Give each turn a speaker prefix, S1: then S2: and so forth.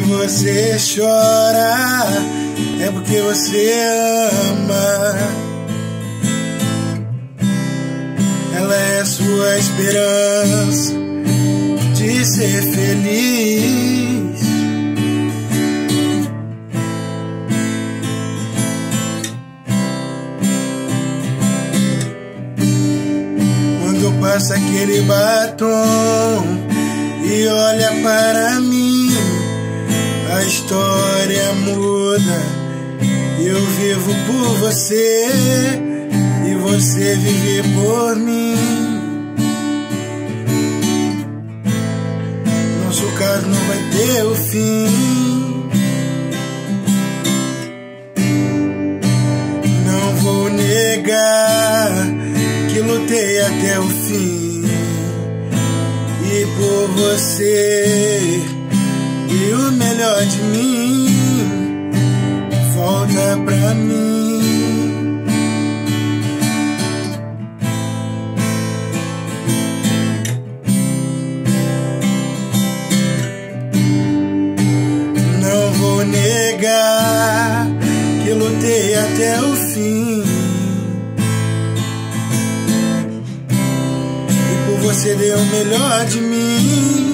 S1: Você chora, é porque você ama. Ela é sua esperança de ser feliz. Quando passa aquele batom e olha para história muda. Eu vivo por você e você vive por mim. Nosso caso não vai ter o fim. Não vou negar que lutei até o fim e por você e o de mim volta pra mim. Não vou negar que lutei até o fim. E por você deu o melhor de mim.